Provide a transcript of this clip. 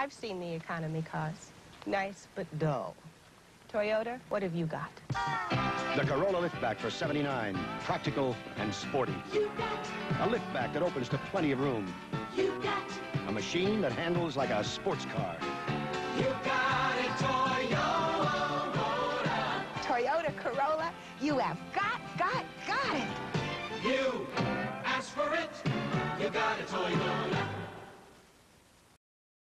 I've seen the economy cars. Nice, but dull. Toyota, what have you got? The Corolla liftback for 79. Practical and sporty. You got, A liftback that opens to plenty of room. you got, A machine that handles like a sports car. you got it, Toyota. Toyota Corolla, you have got, got, got it. You ask for it, you got a Toyota.